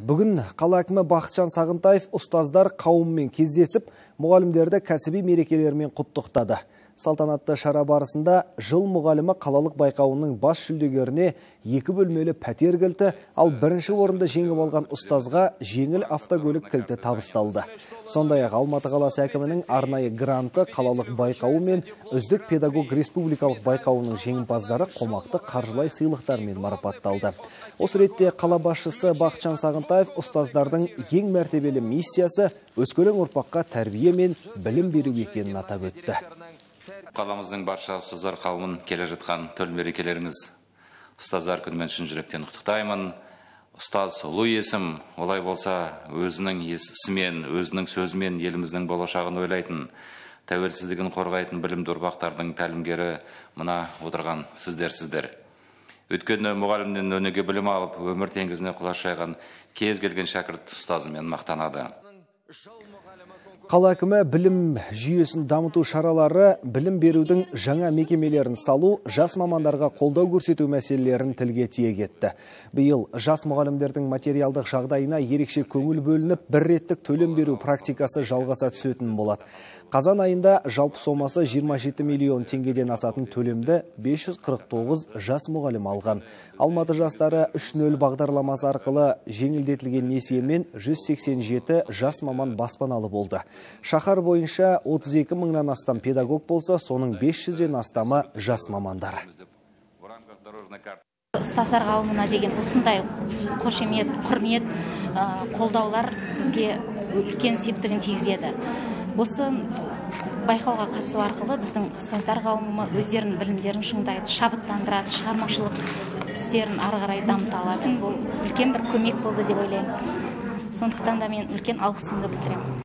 Бүгін қала әкімі Бақытжан Сағынтаев ұстаздар қауыммен кездесіп, мұғалімдерді кәсіби мерекелерімен құттықтады. Салтанатты шара барысында жыл мұғалімі қалалық байқауының бас жүлдегеріне екі бөлмелі пәтер кілті, ал бірінші орынды жеңіп алған ұстазға жеңіл автокөлік кілті табысталды. Сондай-ақ Алматы қаласы әкімінің арнайы гранты қалалық байқауы мен үздік педагог республикалық байқауының жеңімпаздары қомақты қаржылай сыйлықтармен марапатталды. Осы ретте қала басшысы Бақытжан Сағынтаев ұстаздардың ең мәртебелі миссиясы өскелең ұрпаққа тәрбие мен білім беру екенін атап өтті. Қаламыздың барша ұстаздар қауымын келе жатқан төл мерекелеріңіз ұстаздар күнімен шын жүректен құттықтаймын. Ұстаз ұлы есім олай болса өзінің ісімен өзінің сөзімен еліміздің болашағын ойлайтын тәуелсіздігін қорғайтын білімді ұрпақтардың тәлімгері мына отырған сіздерсіздер өйткені мұғалімнен өнеге білім алып өмір теңізіне құлаш жайған кез келген шәкірт ұстазымен мақтанады. Қала әкімі білім жүйесін дамыту шаралары, білім берудің жаңа мекемелерін салу, жас мамандарға қолдау көрсету мәселелерін тілге тиек етті. Биыл жас мұғалімдердің материалдық жағдайына ерекше көңіл бөлініп, бір реттік төлем беру практикасы жалғаса түсетін болады. Қазан айында жалпы сомасы 27 миллион теңгеден асатын төлемді 549 жас мұғалім алған. Алматы жастары 3.0 бағдарламасы арқылы жеңілдетілген несиемен 187 жас маман баспаналы болды. Шахар бойынша 32 мыңнан астам педагог болса, соның 500-ден астамы жас мамандар. ұстаздар қауымына деген осындай қошемет құрмет қолдаулар бізге үлкен септігін тигізеді. Осы байқауға қатысу арқылы біздің ұстаздар қауымы өздерінің білімдерін шыңдайды шабыттандырады шығармашылық істерін ары қарай дамыта алатын. Бұл үлкен бір көмек болды деп ойлаймын. Сондықтан да мен үлкен алғысымды білдіремін.